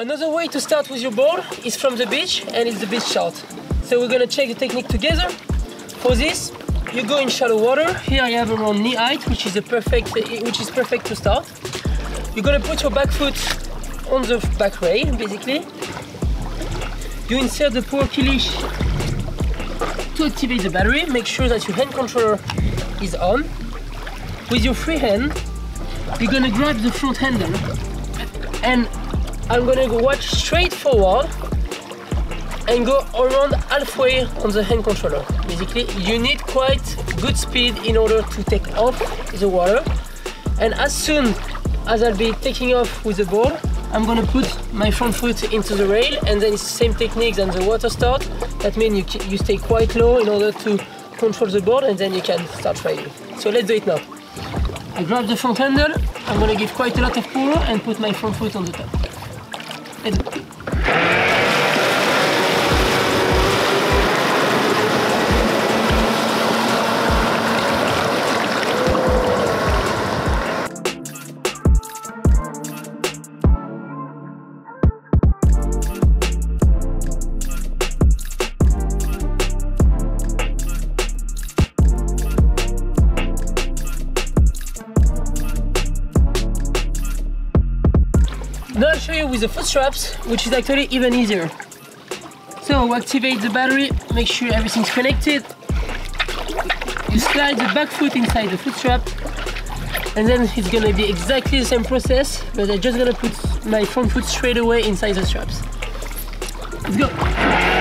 Another way to start with your board is from the beach and it's the beach start. So we're gonna check the technique together. For this, you go in shallow water. Here I have around knee height, which is a perfect, which is perfect to start. You're gonna put your back foot on the back rail, basically. You insert the key leash to activate the battery. Make sure that your hand controller is on. With your free hand, you're gonna grab the front handle and I'm gonna go watch straight forward and go around halfway on the hand controller. Basically, you need quite good speed in order to take off the water. And as soon as I'll be taking off with the board, I'm gonna put my front foot into the rail and then same technique than the water start. That means you, you stay quite low in order to control the board and then you can start riding. So let's do it now. I grab the front handle, I'm gonna give quite a lot of pull and put my front foot on the top. Let's Now I'll show you with the foot straps, which is actually even easier. So activate the battery, make sure everything's connected. You slide the back foot inside the foot strap, and then it's gonna be exactly the same process, but I'm just gonna put my front foot straight away inside the straps. Let's go.